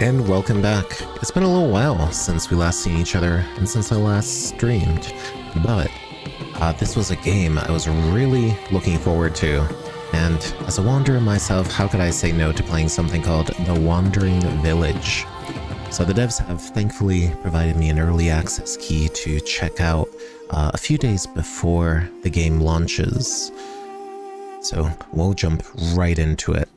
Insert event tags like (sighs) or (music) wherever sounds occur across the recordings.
and welcome back. It's been a little while since we last seen each other and since I last streamed, but uh, this was a game I was really looking forward to. And as a wanderer myself, how could I say no to playing something called The Wandering Village? So the devs have thankfully provided me an early access key to check out uh, a few days before the game launches. So we'll jump right into it.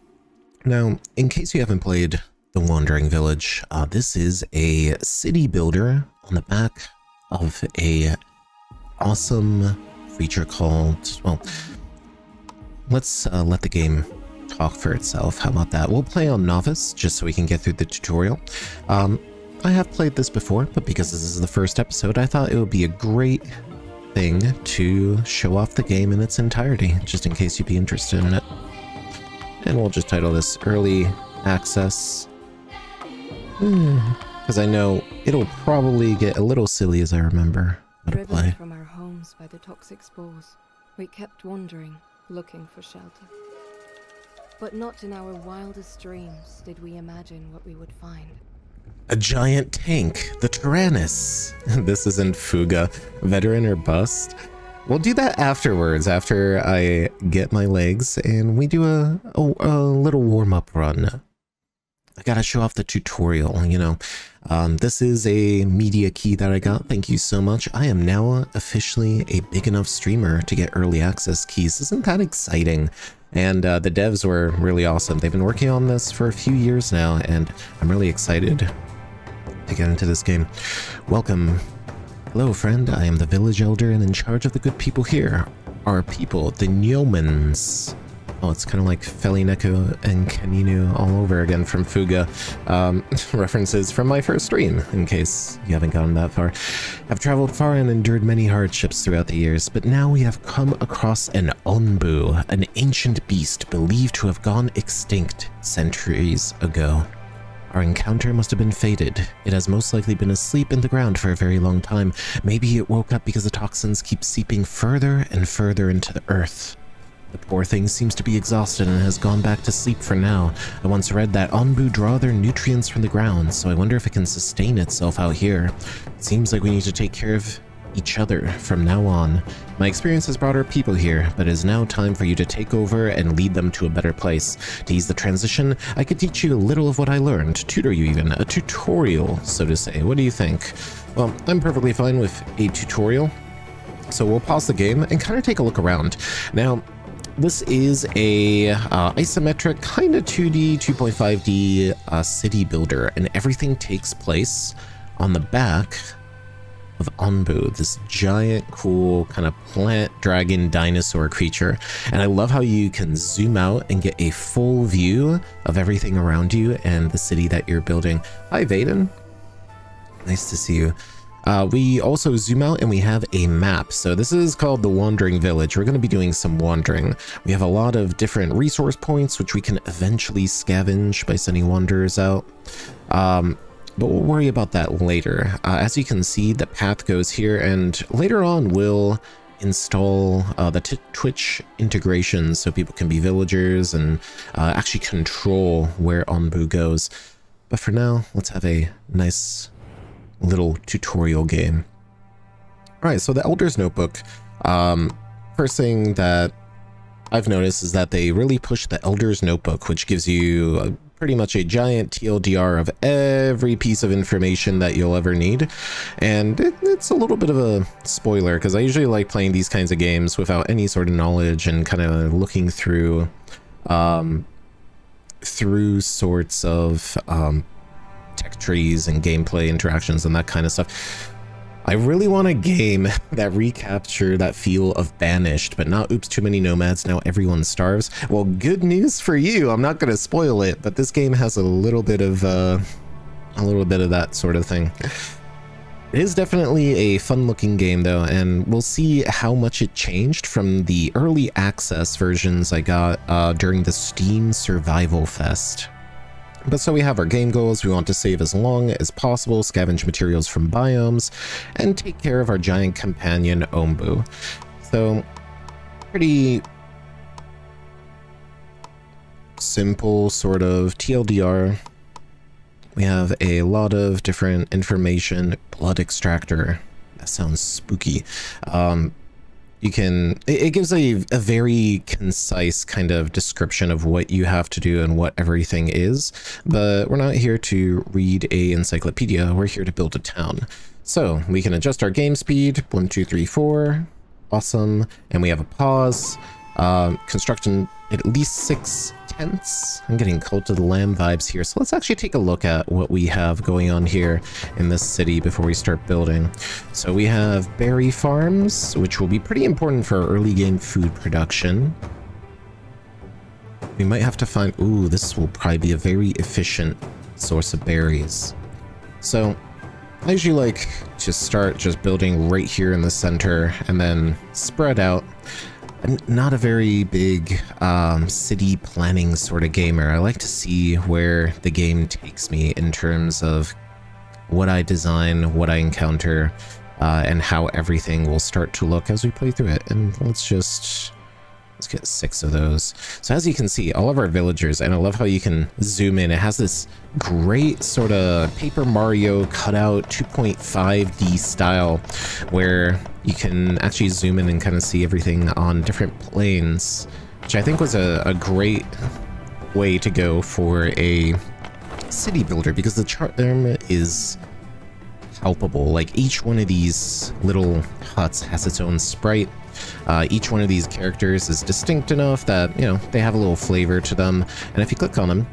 Now, in case you haven't played The Wandering Village, uh, this is a city builder on the back of a awesome feature called, well, let's uh, let the game talk for itself. How about that? We'll play on Novice, just so we can get through the tutorial. Um, I have played this before, but because this is the first episode, I thought it would be a great thing to show off the game in its entirety, just in case you'd be interested in it. And we'll just title this Early Access. (sighs) Because I know it'll probably get a little silly as I remember how to Driven play. from our homes by the toxic spores, we kept wandering, looking for shelter. But not in our wildest dreams did we imagine what we would find. A giant tank, the Tyrannus. (laughs) this isn't Fuga, veteran or bust. We'll do that afterwards, after I get my legs, and we do a, a, a little warm-up run. I gotta show off the tutorial, you know. Um, this is a media key that I got, thank you so much. I am now officially a big enough streamer to get early access keys. Isn't that exciting? And uh, the devs were really awesome. They've been working on this for a few years now, and I'm really excited to get into this game. Welcome. Hello, friend. I am the village elder and in charge of the good people here. Our people, the Yeomans. Oh, it's kind of like Felineko and Caninu all over again from Fuga. Um, (laughs) references from my first stream, in case you haven't gotten that far. I've traveled far and endured many hardships throughout the years, but now we have come across an Onbu, an ancient beast believed to have gone extinct centuries ago. Our encounter must have been fated. It has most likely been asleep in the ground for a very long time. Maybe it woke up because the toxins keep seeping further and further into the earth. The poor thing seems to be exhausted and has gone back to sleep for now. I once read that Onbu draw their nutrients from the ground, so I wonder if it can sustain itself out here. It seems like we need to take care of each other from now on. My experience has brought our people here, but it is now time for you to take over and lead them to a better place. To ease the transition, I could teach you a little of what I learned, tutor you even, a tutorial, so to say. What do you think? Well, I'm perfectly fine with a tutorial. So we'll pause the game and kind of take a look around. Now, this is a uh, isometric kind of 2D, 2.5D uh, city builder, and everything takes place on the back of Onbu, this giant, cool kind of plant dragon dinosaur creature. And I love how you can zoom out and get a full view of everything around you and the city that you're building. Hi, Vaden. Nice to see you. Uh, we also zoom out and we have a map. So this is called the Wandering Village. We're going to be doing some wandering. We have a lot of different resource points, which we can eventually scavenge by sending wanderers out. Um, but we'll worry about that later. Uh, as you can see, the path goes here, and later on we'll install uh, the Twitch integration so people can be villagers and uh, actually control where Onbu goes. But for now, let's have a nice little tutorial game. All right, so the Elder's Notebook. Um, first thing that I've noticed is that they really push the Elder's Notebook, which gives you a, pretty much a giant TLDR of every piece of information that you'll ever need. And it, it's a little bit of a spoiler because I usually like playing these kinds of games without any sort of knowledge and kind of looking through um, through sorts of um, tech trees and gameplay interactions and that kind of stuff. I really want a game (laughs) that recapture that feel of Banished, but not oops too many nomads, now everyone starves. Well, good news for you, I'm not gonna spoil it, but this game has a little bit of uh, a little bit of that sort of thing. It is definitely a fun looking game though, and we'll see how much it changed from the early access versions I got uh, during the Steam Survival Fest. But so we have our game goals, we want to save as long as possible, scavenge materials from biomes, and take care of our giant companion Onbu. So, pretty simple sort of TLDR we have a lot of different information. Blood extractor. That sounds spooky. Um, you can it, gives a, a very concise kind of description of what you have to do and what everything is but we're not here to read a encyclopedia. We're here to build a town. So we can adjust our game speed. One two three four. Awesome. And we have a pause. Um, construction at least six tents. I'm getting Cult of the Lamb vibes here. So let's actually take a look at what we have going on here in this city before we start building. So we have berry farms, which will be pretty important for early game food production. We might have to find... Ooh, this will probably be a very efficient source of berries. So I usually like to start just building right here in the center and then spread out. Not a very big um, city planning sort of gamer. I like to see where the game takes me in terms of what I design, what I encounter, uh, and how everything will start to look as we play through it. And let's just get six of those. So as you can see, all of our villagers, and I love how you can zoom in. It has this great sort of Paper Mario cutout 2.5D style where you can actually zoom in and kind of see everything on different planes, which I think was a, a great way to go for a city builder because the chart there is palpable. Like each one of these little huts has its own sprite uh, each one of these characters is distinct enough that, you know, they have a little flavor to them. And if you click on them,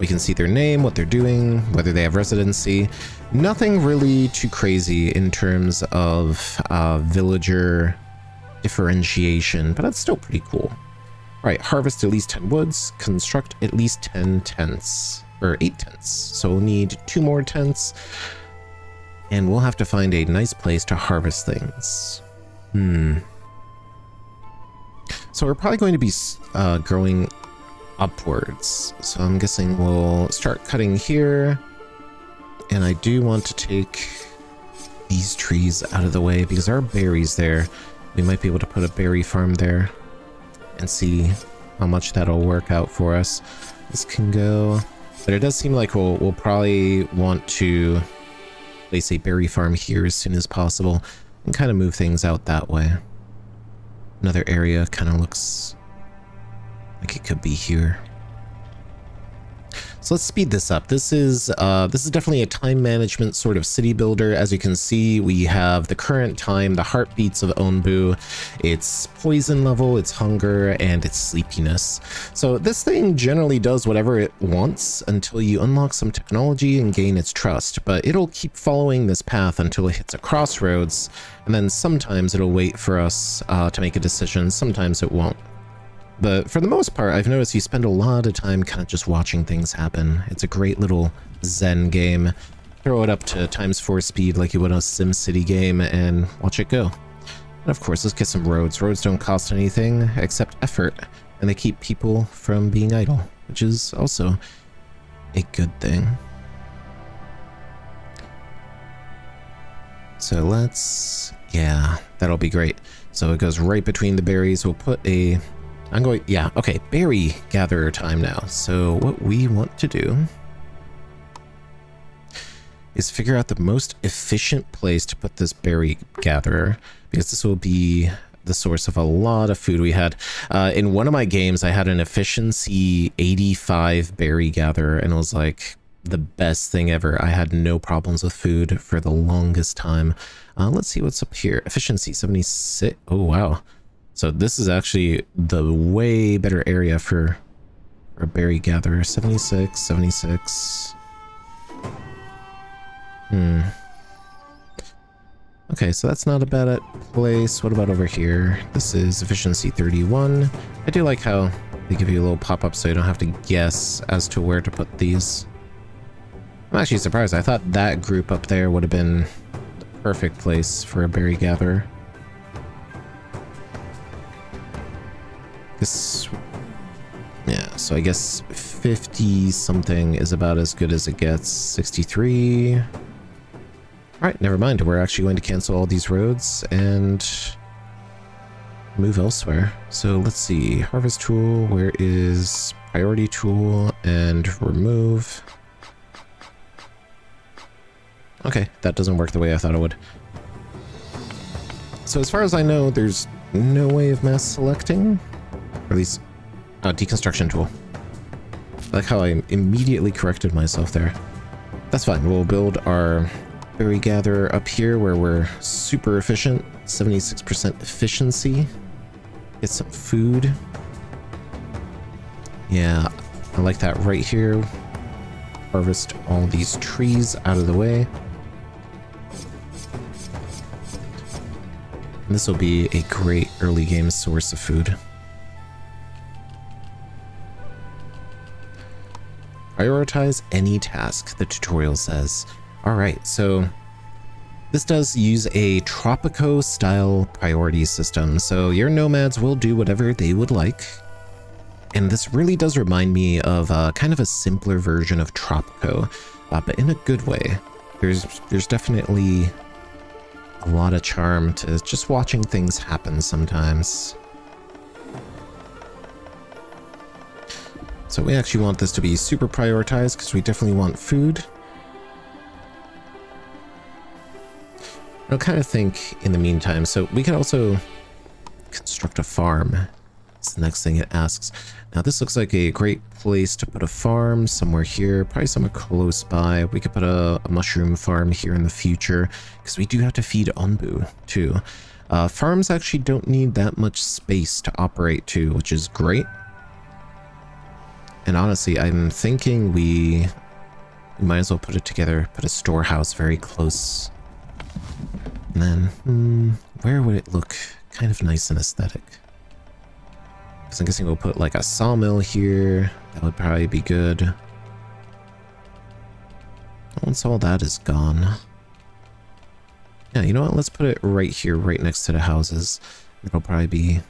we can see their name, what they're doing, whether they have residency. Nothing really too crazy in terms of uh, villager differentiation, but that's still pretty cool. Right, harvest at least 10 woods, construct at least 10 tents, or 8 tents. So we'll need two more tents, and we'll have to find a nice place to harvest things. Hmm. So we're probably going to be uh, growing upwards. So I'm guessing we'll start cutting here. And I do want to take these trees out of the way because there are berries there. We might be able to put a berry farm there and see how much that'll work out for us. This can go, but it does seem like we'll, we'll probably want to place a berry farm here as soon as possible and kind of move things out that way. Another area kind of looks like it could be here. So let's speed this up. This is uh, this is definitely a time management sort of city builder. As you can see, we have the current time, the heartbeats of Onbu, its poison level, its hunger, and its sleepiness. So this thing generally does whatever it wants until you unlock some technology and gain its trust, but it'll keep following this path until it hits a crossroads, and then sometimes it'll wait for us uh, to make a decision, sometimes it won't. But for the most part, I've noticed you spend a lot of time kind of just watching things happen. It's a great little zen game. Throw it up to times 4 speed like you would a SimCity game and watch it go. And of course, let's get some roads. Roads don't cost anything except effort, and they keep people from being idle, which is also a good thing. So let's... yeah, that'll be great. So it goes right between the berries. We'll put a I'm going, yeah, okay, berry gatherer time now. So what we want to do is figure out the most efficient place to put this berry gatherer, because this will be the source of a lot of food we had. Uh, in one of my games, I had an efficiency 85 berry gatherer, and it was like the best thing ever. I had no problems with food for the longest time. Uh, let's see what's up here. Efficiency 76. Oh, wow. So this is actually the way better area for, for a berry gatherer. 76, 76. Hmm. Okay, so that's not a bad place. What about over here? This is efficiency 31. I do like how they give you a little pop-up so you don't have to guess as to where to put these. I'm actually surprised. I thought that group up there would have been the perfect place for a berry gatherer. This, yeah, so I guess 50 something is about as good as it gets. 63. All right, never mind. We're actually going to cancel all these roads and move elsewhere. So let's see. Harvest tool, where is priority tool and remove? Okay, that doesn't work the way I thought it would. So as far as I know, there's no way of mass selecting. Or at least, uh, deconstruction tool. I like how I immediately corrected myself there. That's fine. We'll build our berry gatherer up here where we're super efficient. 76% efficiency. Get some food. Yeah, I like that right here. Harvest all these trees out of the way. This will be a great early game source of food. Prioritize any task, the tutorial says. Alright, so this does use a Tropico style priority system, so your nomads will do whatever they would like. And this really does remind me of uh, kind of a simpler version of Tropico, uh, but in a good way. There's there's definitely a lot of charm to just watching things happen sometimes. So we actually want this to be super prioritized because we definitely want food. I'll kind of think in the meantime, so we could also construct a farm. It's the next thing it asks. Now this looks like a great place to put a farm somewhere here, probably somewhere close by. We could put a, a mushroom farm here in the future because we do have to feed Onbu too. Uh, farms actually don't need that much space to operate to, which is great. And honestly, I'm thinking we, might as well put it together, put a storehouse very close. And then, hmm, where would it look kind of nice and aesthetic? Because I'm guessing we'll put like a sawmill here. That would probably be good. Once all that is gone. Yeah, you know what? Let's put it right here, right next to the houses. It'll probably be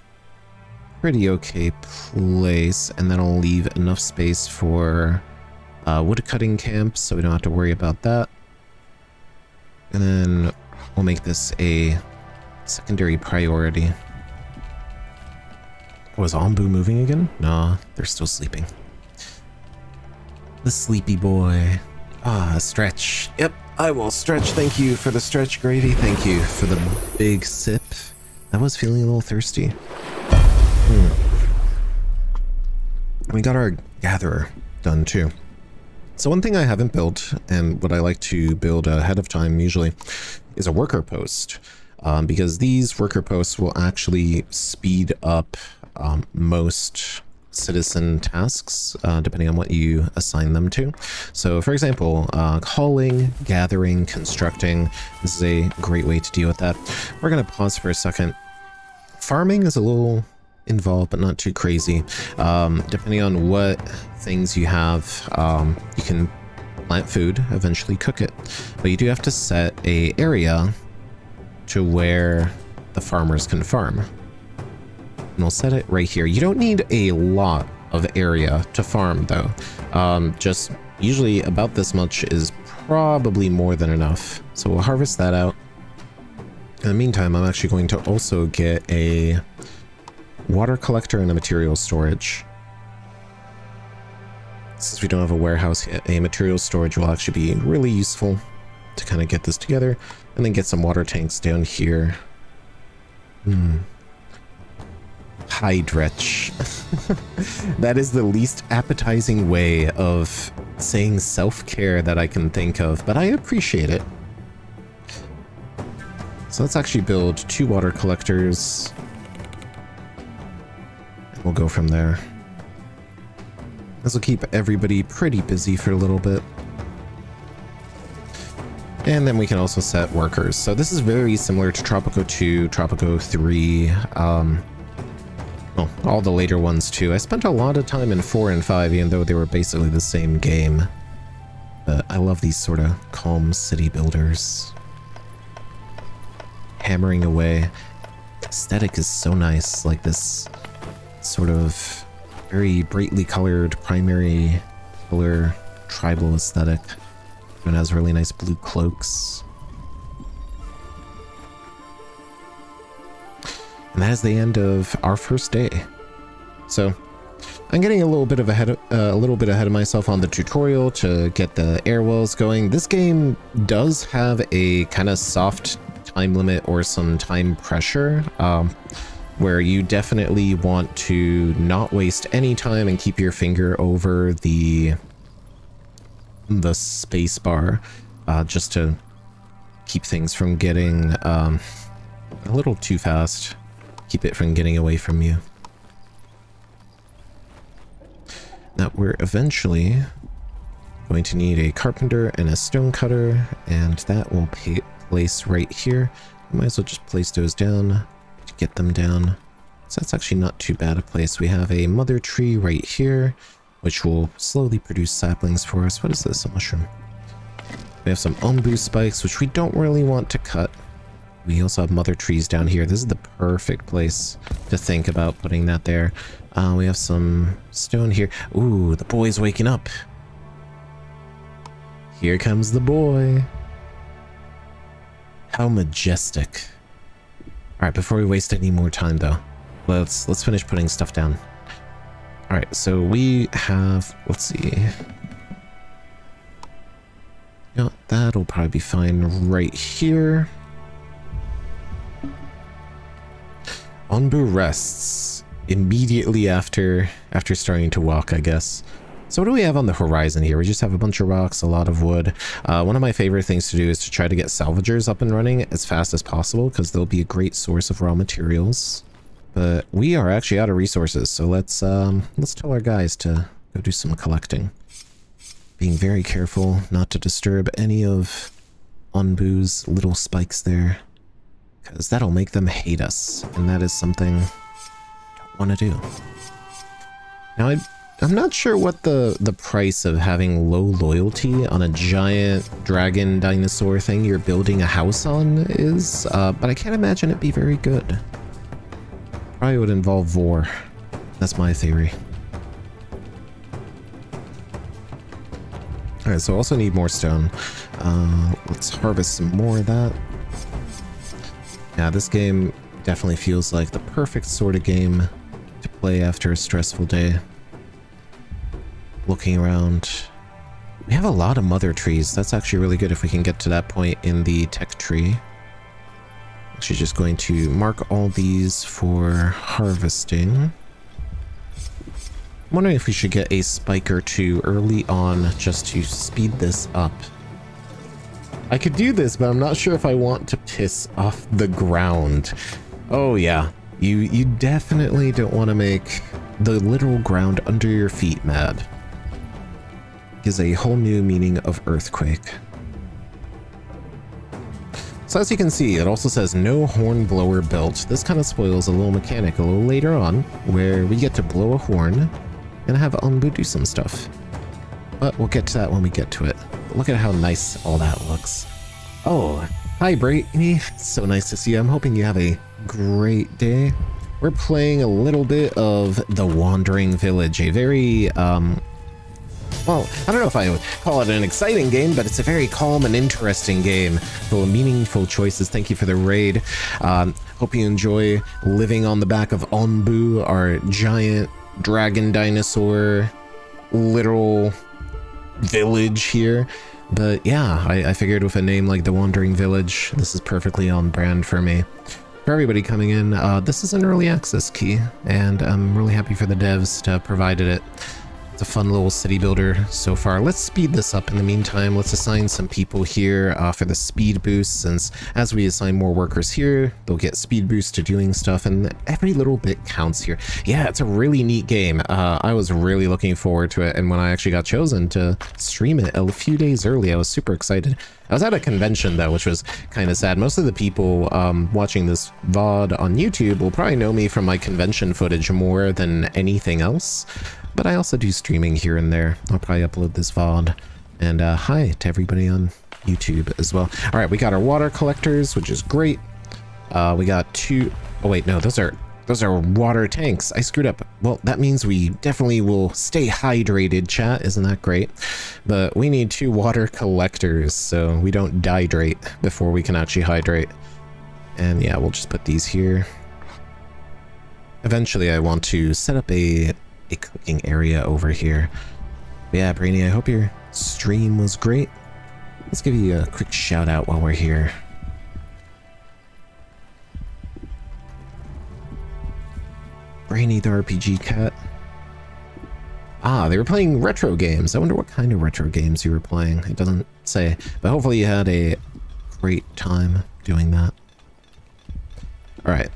pretty okay place. And then I'll leave enough space for uh, wood cutting camps, so we don't have to worry about that. And then we'll make this a secondary priority. Was Onbu moving again? Nah, they're still sleeping. The sleepy boy. Ah, stretch. Yep, I will stretch. Thank you for the stretch gravy. Thank you for the big sip. I was feeling a little thirsty. Hmm. We got our gatherer done too. So one thing I haven't built, and what I like to build ahead of time usually, is a worker post. Um, because these worker posts will actually speed up um, most citizen tasks, uh, depending on what you assign them to. So for example, uh, calling, gathering, constructing, this is a great way to deal with that. We're going to pause for a second. Farming is a little involved, but not too crazy. Um, depending on what things you have, um, you can plant food, eventually cook it. But you do have to set a area to where the farmers can farm and we'll set it right here. You don't need a lot of area to farm though. Um, just usually about this much is probably more than enough. So we'll harvest that out. In the meantime, I'm actually going to also get a water collector and a material storage. Since we don't have a warehouse a material storage will actually be really useful to kind of get this together and then get some water tanks down here. Hmm. Hydretch. (laughs) that is the least appetizing way of saying self-care that I can think of, but I appreciate it. So let's actually build two water collectors. We'll go from there. This will keep everybody pretty busy for a little bit. And then we can also set workers. So this is very similar to Tropico 2, Tropico 3. Um, well, all the later ones too. I spent a lot of time in 4 and 5, even though they were basically the same game. But I love these sort of calm city builders. Hammering away. The aesthetic is so nice, like this sort of very brightly colored primary color tribal aesthetic. It has really nice blue cloaks. And that is the end of our first day. So, I'm getting a little bit of ahead of, uh, a little bit ahead of myself on the tutorial to get the air wells going. This game does have a kind of soft time limit or some time pressure um, where you definitely want to not waste any time and keep your finger over the the space bar uh, just to keep things from getting um, a little too fast. Keep it from getting away from you. Now we're eventually going to need a carpenter and a stone cutter, and that will place right here. might as well just place those down get them down. So that's actually not too bad a place. We have a mother tree right here, which will slowly produce saplings for us. What is this? A mushroom. We have some Onbu spikes, which we don't really want to cut. We also have mother trees down here. This is the perfect place to think about putting that there. Uh, we have some stone here. Ooh, the boy's waking up. Here comes the boy. How majestic. All right, before we waste any more time though, let's let's finish putting stuff down. All right, so we have, let's see. Yeah, that'll probably be fine right here. Onbu rests immediately after after starting to walk, I guess. So what do we have on the horizon here? We just have a bunch of rocks, a lot of wood. Uh, one of my favorite things to do is to try to get salvagers up and running as fast as possible because they'll be a great source of raw materials. But we are actually out of resources, so let's um, let's tell our guys to go do some collecting. Being very careful not to disturb any of Onbu's little spikes there, because that'll make them hate us, and that is something I don't want to do. Now I I'm not sure what the, the price of having low loyalty on a giant dragon dinosaur thing you're building a house on is, uh, but I can't imagine it be very good. Probably would involve war. That's my theory. Alright, so also need more stone. Uh, let's harvest some more of that. Yeah, this game definitely feels like the perfect sort of game to play after a stressful day looking around. We have a lot of mother trees. That's actually really good if we can get to that point in the tech tree. Actually just going to mark all these for harvesting. I'm wondering if we should get a spike or two early on just to speed this up. I could do this, but I'm not sure if I want to piss off the ground. Oh yeah, you, you definitely don't want to make the literal ground under your feet mad gives a whole new meaning of earthquake. So as you can see, it also says no horn blower built. This kind of spoils a little mechanic a little later on, where we get to blow a horn and have Onbu do some stuff. But we'll get to that when we get to it. Look at how nice all that looks. Oh, hi Brittany. So nice to see you. I'm hoping you have a great day. We're playing a little bit of The Wandering Village, a very um, well, I don't know if I would call it an exciting game, but it's a very calm and interesting game full of meaningful choices. Thank you for the raid. Um, hope you enjoy living on the back of Onbu, our giant dragon dinosaur literal village here. But yeah, I, I figured with a name like The Wandering Village, this is perfectly on brand for me for everybody coming in, uh, this is an early access key, and I'm really happy for the devs to have provided it. A fun little city builder so far. Let's speed this up in the meantime. Let's assign some people here uh, for the speed boost, since as we assign more workers here, they'll get speed boost to doing stuff, and every little bit counts here. Yeah, it's a really neat game. Uh, I was really looking forward to it, and when I actually got chosen to stream it a few days early, I was super excited. I was at a convention though, which was kind of sad. Most of the people um, watching this VOD on YouTube will probably know me from my convention footage more than anything else but I also do streaming here and there. I'll probably upload this VOD. And uh, hi to everybody on YouTube as well. All right, we got our water collectors, which is great. Uh, we got two. Oh wait, no, those are those are water tanks. I screwed up. Well, that means we definitely will stay hydrated, chat. Isn't that great? But we need two water collectors, so we don't dehydrate before we can actually hydrate. And yeah, we'll just put these here. Eventually, I want to set up a a cooking area over here. But yeah, Brainy, I hope your stream was great. Let's give you a quick shout out while we're here. Brainy the RPG cat. Ah, they were playing retro games. I wonder what kind of retro games you were playing. It doesn't say, but hopefully you had a great time doing that. All right.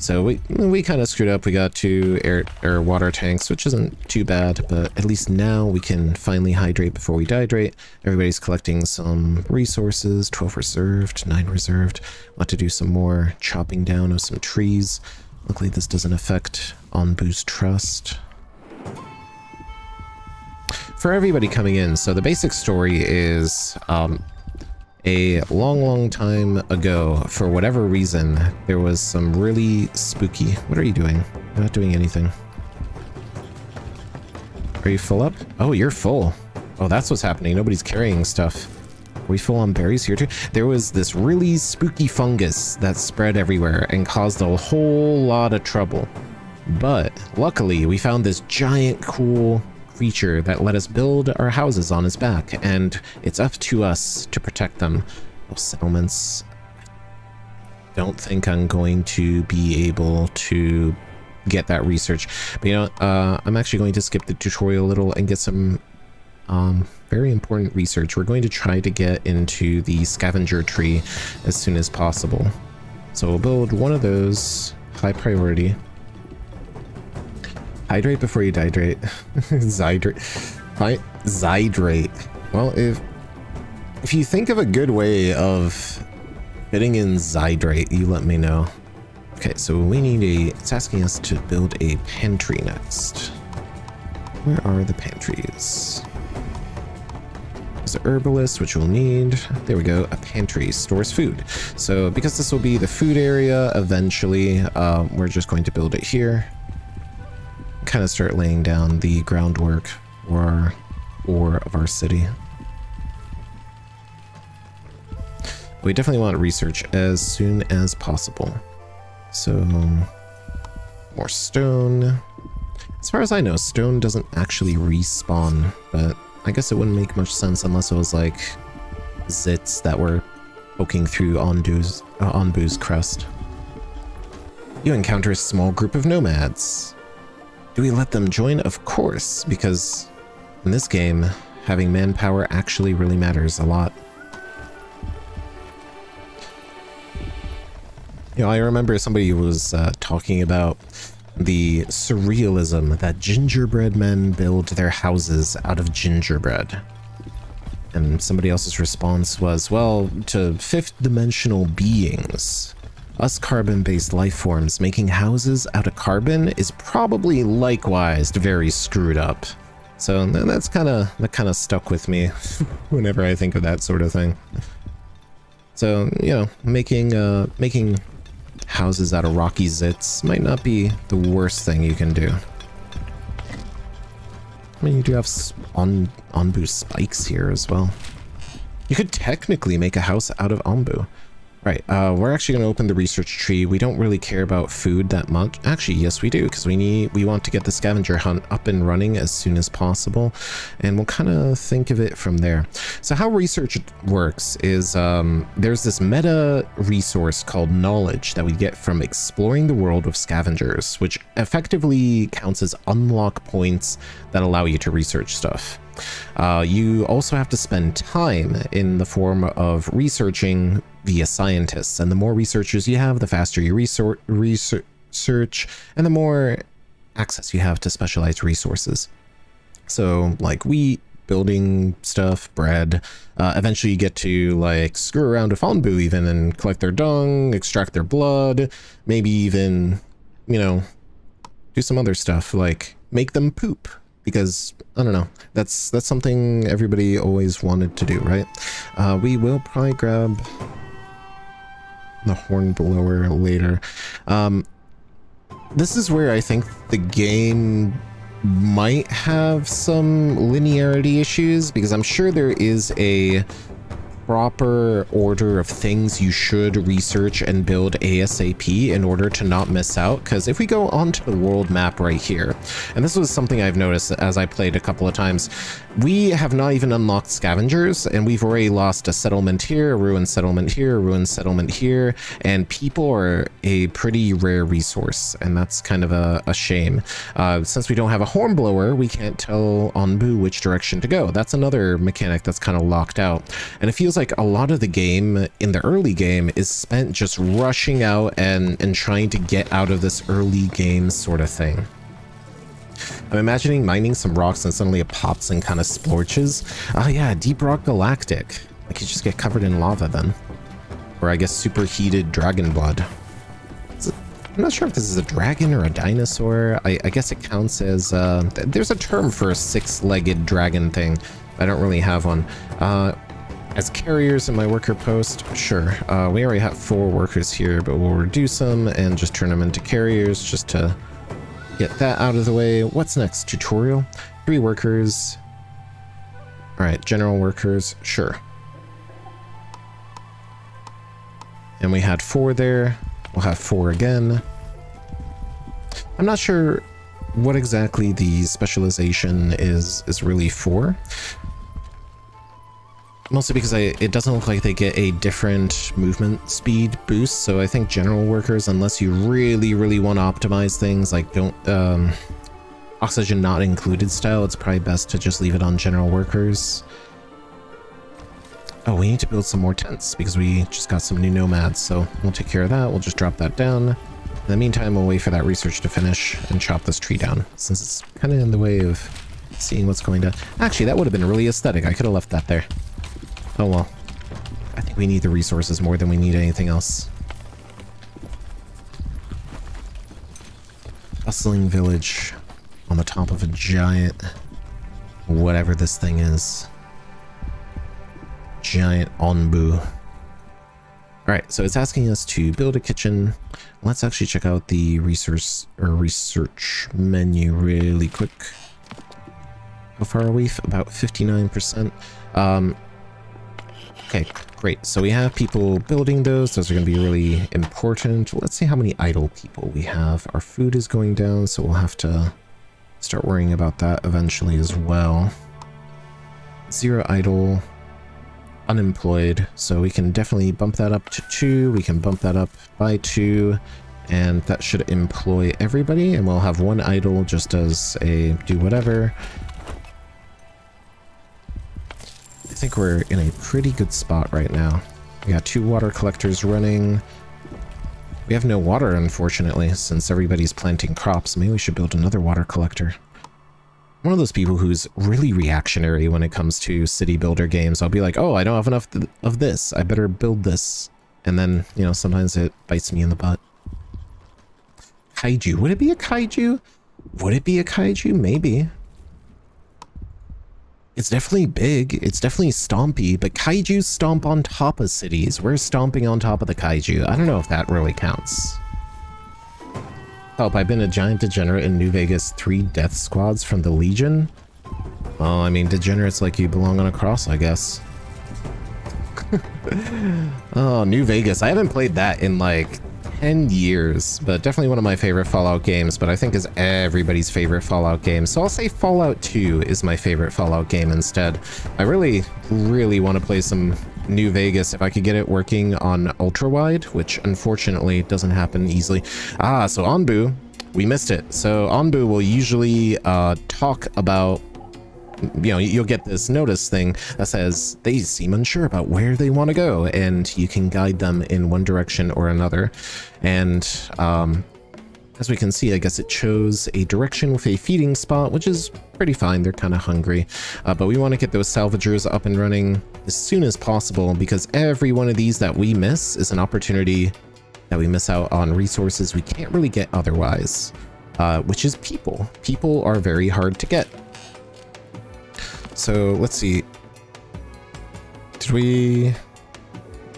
So we we kind of screwed up. We got two air, air water tanks, which isn't too bad, but at least now we can finally hydrate before we dehydrate. Everybody's collecting some resources, 12 reserved, 9 reserved. We'll have to do some more chopping down of some trees. Luckily this doesn't affect Onbu's trust. For everybody coming in, so the basic story is um, a long, long time ago, for whatever reason, there was some really spooky... What are you doing? You're not doing anything. Are you full up? Oh, you're full. Oh, that's what's happening. Nobody's carrying stuff. Are we full on berries here too? There was this really spooky fungus that spread everywhere and caused a whole lot of trouble. But luckily, we found this giant, cool creature that let us build our houses on his back, and it's up to us to protect them. Those settlements. Don't think I'm going to be able to get that research. But you know, uh, I'm actually going to skip the tutorial a little and get some um, very important research. We're going to try to get into the scavenger tree as soon as possible. So we'll build one of those, high priority. Hydrate before you dihydrate. (laughs) Zydrate. Right? Zydrate. Well, if if you think of a good way of fitting in Zydrate, you let me know. Okay, so we need a... It's asking us to build a pantry next. Where are the pantries? There's a herbalist, which we'll need. There we go. A pantry stores food. So because this will be the food area eventually, uh, we're just going to build it here kind of start laying down the groundwork for our ore of our city. We definitely want research as soon as possible. So, more stone. As far as I know, stone doesn't actually respawn, but I guess it wouldn't make much sense unless it was like zits that were poking through Onbu's, uh, Onbu's crest. You encounter a small group of nomads. Do we let them join? Of course, because in this game, having manpower actually really matters a lot. You know, I remember somebody was uh, talking about the surrealism that gingerbread men build their houses out of gingerbread. And somebody else's response was, well, to fifth dimensional beings, us carbon-based life forms making houses out of carbon is probably likewise very screwed up. So that's kind of that kind of stuck with me (laughs) whenever I think of that sort of thing. So you know, making uh, making houses out of rocky zits might not be the worst thing you can do. I mean, you do have on Onbu spikes here as well. You could technically make a house out of Onbu. Right, uh, we're actually going to open the research tree. We don't really care about food that much. Actually, yes, we do, because we need we want to get the scavenger hunt up and running as soon as possible, and we'll kind of think of it from there. So how research works is um, there's this meta resource called knowledge that we get from exploring the world of scavengers, which effectively counts as unlock points that allow you to research stuff. Uh, you also have to spend time in the form of researching via scientists, and the more researchers you have, the faster you research, and the more access you have to specialized resources. So, like wheat, building stuff, bread. Uh, eventually, you get to like screw around with Onbu even and collect their dung, extract their blood, maybe even, you know, do some other stuff like make them poop because I don't know. That's that's something everybody always wanted to do, right? Uh, we will probably grab the horn blower later. Um, this is where I think the game might have some linearity issues because I'm sure there is a proper order of things you should research and build ASAP in order to not miss out. Because if we go onto the world map right here, and this was something I've noticed as I played a couple of times, we have not even unlocked scavengers, and we've already lost a settlement here, a ruined settlement here, a ruined settlement here, and people are a pretty rare resource, and that's kind of a, a shame. Uh, since we don't have a hornblower, we can't tell Onbu which direction to go. That's another mechanic that's kind of locked out. And it feels like a lot of the game in the early game is spent just rushing out and, and trying to get out of this early game sort of thing. I'm imagining mining some rocks and suddenly it pops and kind of splorches. Oh yeah, Deep Rock Galactic. I could just get covered in lava then. Or I guess superheated dragon blood. I'm not sure if this is a dragon or a dinosaur. I, I guess it counts as... Uh, th there's a term for a six-legged dragon thing. I don't really have one. Uh, as carriers in my worker post, sure. Uh, we already have four workers here, but we'll reduce them and just turn them into carriers just to get that out of the way. What's next? Tutorial? Three workers. Alright, general workers, sure. And we had four there. We'll have four again. I'm not sure what exactly the specialization is is really for. Mostly because I, it doesn't look like they get a different movement speed boost, so I think general workers, unless you really, really want to optimize things, like don't, um, oxygen not included style, it's probably best to just leave it on general workers. Oh, we need to build some more tents because we just got some new nomads, so we'll take care of that. We'll just drop that down. In the meantime, we'll wait for that research to finish and chop this tree down, since it's kind of in the way of seeing what's going down. Actually, that would have been really aesthetic. I could have left that there. Oh well. I think we need the resources more than we need anything else. Bustling village on the top of a giant... whatever this thing is giant onbu. Alright, so it's asking us to build a kitchen. Let's actually check out the resource or research menu really quick. How far are we? About 59%. Um, okay, great. So we have people building those. Those are going to be really important. Let's see how many idle people we have. Our food is going down, so we'll have to start worrying about that eventually as well. Zero idle unemployed. So we can definitely bump that up to two. We can bump that up by two. And that should employ everybody. And we'll have one idle just as a do whatever. Think we're in a pretty good spot right now. We got two water collectors running. We have no water, unfortunately, since everybody's planting crops. Maybe we should build another water collector one of those people who's really reactionary when it comes to city builder games. I'll be like, oh, I don't have enough th of this. I better build this. And then, you know, sometimes it bites me in the butt. Kaiju. Would it be a kaiju? Would it be a kaiju? Maybe. It's definitely big. It's definitely stompy, but kaiju stomp on top of cities. We're stomping on top of the kaiju. I don't know if that really counts. Help, I've been a giant degenerate in New Vegas. Three death squads from the Legion? Oh, I mean, degenerates like you belong on a cross, I guess. (laughs) oh, New Vegas. I haven't played that in like 10 years, but definitely one of my favorite Fallout games, but I think is everybody's favorite Fallout game. So I'll say Fallout 2 is my favorite Fallout game instead. I really, really want to play some New Vegas if I could get it working on ultra wide, which unfortunately doesn't happen easily. Ah, so Onbu, we missed it. So Onbu will usually uh, talk about you know, you'll get this notice thing that says they seem unsure about where they want to go, and you can guide them in one direction or another. And um, as we can see, I guess it chose a direction with a feeding spot, which is pretty fine. They're kind of hungry. Uh, but we want to get those salvagers up and running as soon as possible because every one of these that we miss is an opportunity that we miss out on resources we can't really get otherwise, uh, which is people. People are very hard to get. So let's see. Did we...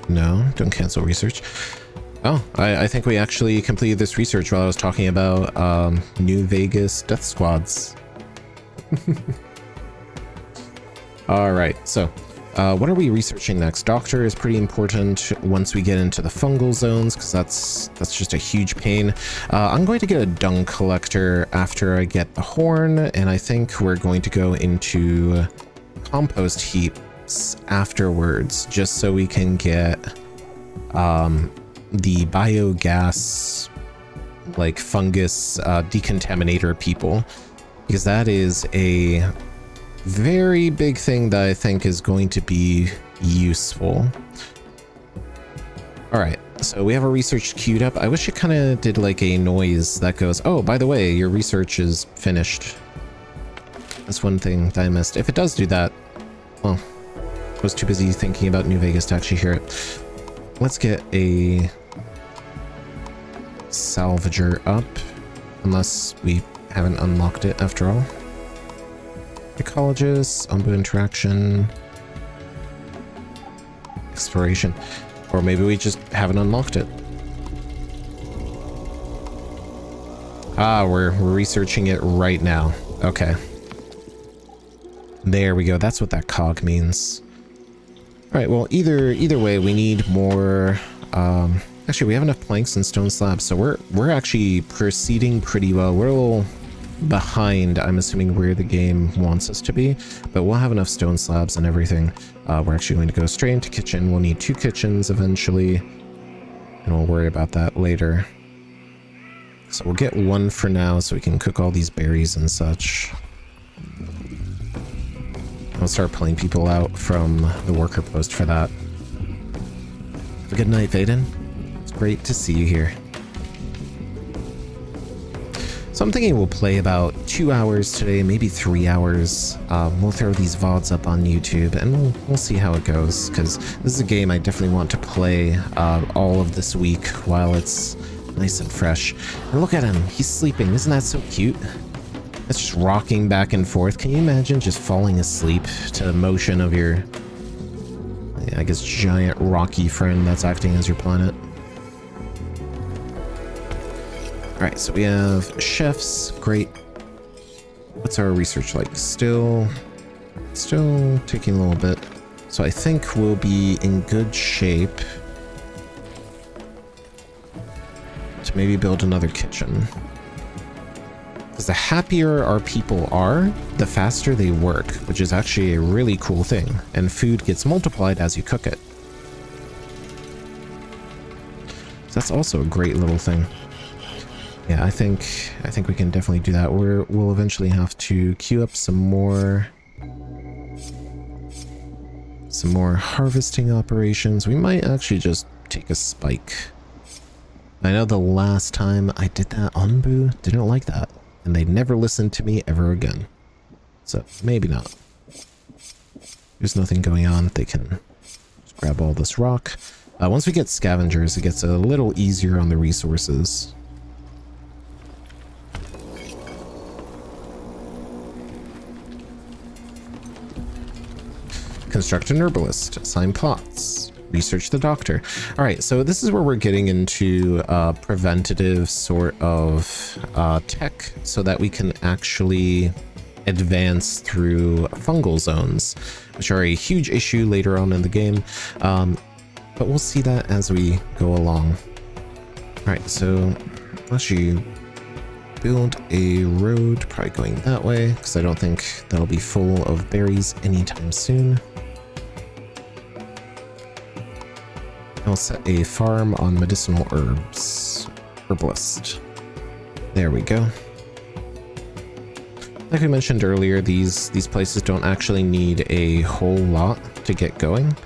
No, don't cancel research. Oh, I, I, think we actually completed this research while I was talking about um, New Vegas death squads. (laughs) All right, so Uh, what are we researching next? Doctor is pretty important once we get into the fungal zones because that's that's just a huge pain. Uh, I'm going to get a dung collector after I get the horn, and I think we're going to go into compost heaps afterwards, just so we can get um, the biogas, like fungus uh, decontaminator people, because that is a very big thing that I think is going to be useful. All right, so we have our research queued up. I wish it kind of did like a noise that goes, oh, by the way, your research is finished. That's one thing that I missed. If it does do that, well, I was too busy thinking about New Vegas to actually hear it. Let's get a salvager up, unless we haven't unlocked it after all. Ecologist, Onbu interaction, exploration. Or maybe we just haven't unlocked it. Ah, we're, we're researching it right now. Okay. There we go. That's what that cog means. All right, well, either either way, we need more... Um, actually, we have enough planks and stone slabs, so we're we're actually proceeding pretty well. Little behind, I'm assuming, where the game wants us to be, but we'll have enough stone slabs and everything. Uh, we're actually going to go straight into kitchen. We'll need two kitchens eventually, and we'll worry about that later. So we'll get one for now so we can cook all these berries and such. I'll start pulling people out from the worker post for that. Have a good night, Vaden. It's great to see you here. So I'm thinking we'll play about two hours today, maybe three hours. Um, we'll throw these VODs up on YouTube and we'll, we'll see how it goes because this is a game I definitely want to play uh, all of this week while it's nice and fresh. And look at him, he's sleeping. Isn't that so cute? It's just rocking back and forth. Can you imagine just falling asleep to the motion of your, I guess, giant rocky friend that's acting as your planet? Alright, so we have chefs. Great. What's our research like? Still, still taking a little bit. So I think we'll be in good shape to maybe build another kitchen. Because the happier our people are, the faster they work, which is actually a really cool thing. And food gets multiplied as you cook it. So that's also a great little thing. Yeah, I think I think we can definitely do that. We're, we'll eventually have to queue up some more some more harvesting operations. We might actually just take a spike. I know the last time I did that Onbu didn't like that, and they never listened to me ever again. So maybe not. There's nothing going on. They can grab all this rock. Uh, once we get scavengers, it gets a little easier on the resources. Construct an herbalist. Assign plots. Research the doctor. All right, so this is where we're getting into uh, preventative sort of uh, tech so that we can actually advance through fungal zones, which are a huge issue later on in the game. Um, but we'll see that as we go along. All right, so actually build a road, probably going that way, because I don't think that'll be full of berries anytime soon. Set a farm on medicinal herbs. Herbalist. There we go. Like we mentioned earlier, these, these places don't actually need a whole lot to get going.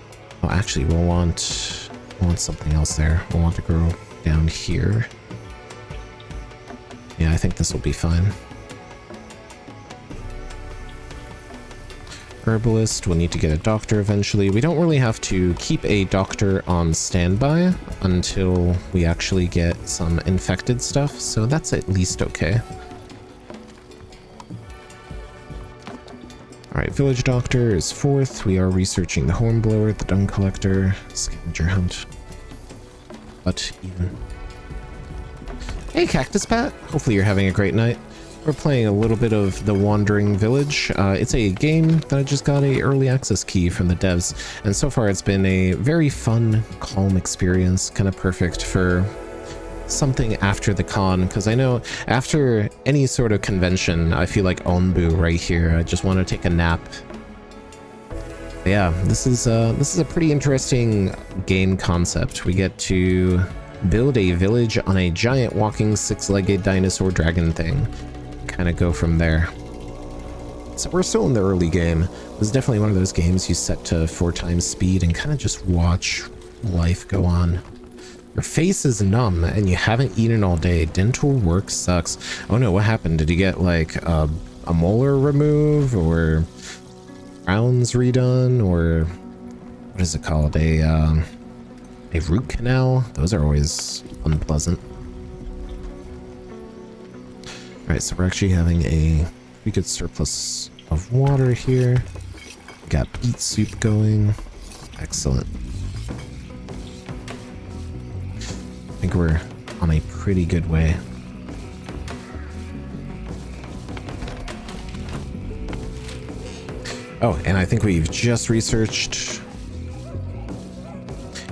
Oh, actually, we'll want, we'll want something else there. We'll want to grow down here. Yeah, I think this will be fine. Herbalist. We'll need to get a doctor eventually. We don't really have to keep a doctor on standby until we actually get some infected stuff, so that's at least okay. Alright, village doctor is fourth. We are researching the hornblower, the dung collector, scavenger hunt. But even. Hey, Cactus Pat. Hopefully you're having a great night. We're playing a little bit of The Wandering Village. Uh, it's a game that I just got a early access key from the devs, and so far it's been a very fun, calm experience, kind of perfect for something after the con because I know after any sort of convention I feel like Onbu right here I just want to take a nap. But yeah this is uh this is a pretty interesting game concept. We get to build a village on a giant walking six-legged dinosaur dragon thing kind of go from there so we're still in the early game this is definitely one of those games you set to four times speed and kind of just watch life go on your face is numb and you haven't eaten all day. Dental work sucks. Oh no, what happened? Did you get like a, a molar removed or crowns redone or what is it called? A, um, a root canal? Those are always unpleasant. Alright, so we're actually having a pretty good surplus of water here. Got beet soup going. Excellent. I think we're on a pretty good way. Oh, and I think we've just researched...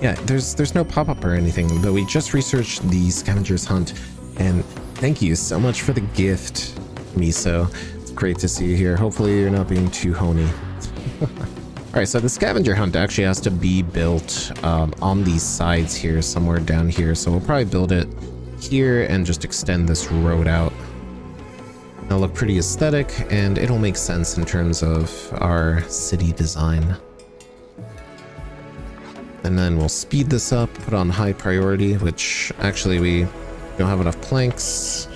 Yeah, there's there's no pop-up or anything, but we just researched the scavenger's hunt, and thank you so much for the gift, Miso. It's great to see you here. Hopefully you're not being too honey. (laughs) Alright, so the scavenger hunt actually has to be built um, on these sides here, somewhere down here. So we'll probably build it here and just extend this road out. It'll look pretty aesthetic and it'll make sense in terms of our city design. And then we'll speed this up, put on high priority, which actually we don't have enough planks.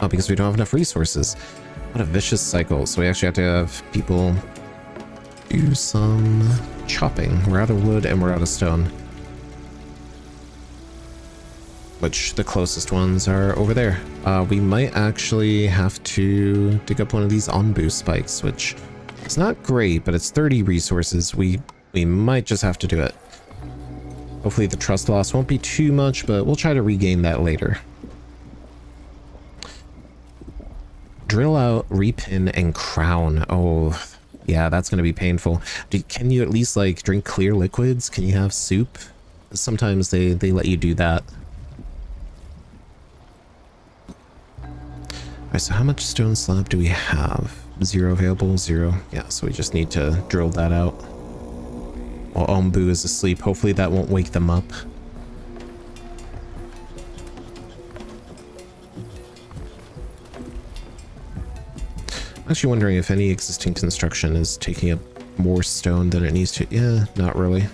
Oh, because we don't have enough resources. What a vicious cycle. So we actually have to have people do some chopping. We're out of wood and we're out of stone. Which the closest ones are over there. Uh, we might actually have to dig up one of these onbu spikes, which is not great, but it's 30 resources. We we might just have to do it. Hopefully the trust loss won't be too much, but we'll try to regain that later. Drill out, repin, and crown. Oh, yeah, that's going to be painful. Do, can you at least like drink clear liquids? Can you have soup? Sometimes they, they let you do that. Alright, so how much stone slab do we have? Zero available, zero. Yeah, so we just need to drill that out. While Onbu is asleep, hopefully that won't wake them up. I'm actually wondering if any existing construction is taking up more stone than it needs to. Yeah, not really.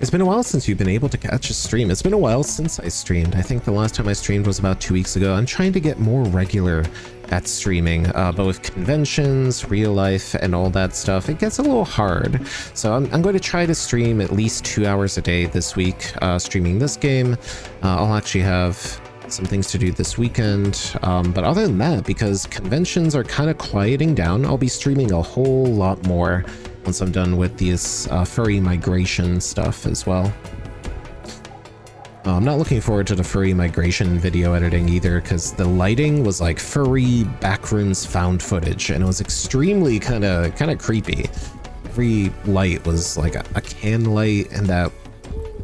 It's been a while since you've been able to catch a stream. It's been a while since I streamed. I think the last time I streamed was about two weeks ago. I'm trying to get more regular at streaming, uh, but with conventions, real life, and all that stuff, it gets a little hard. So I'm, I'm going to try to stream at least two hours a day this week, uh, streaming this game. Uh, I'll actually have some things to do this weekend. Um, but other than that, because conventions are kind of quieting down, I'll be streaming a whole lot more once I'm done with this uh, furry migration stuff as well. Uh, I'm not looking forward to the furry migration video editing either because the lighting was like furry backrooms found footage and it was extremely kind of kind of creepy. Every light was like a, a can light and that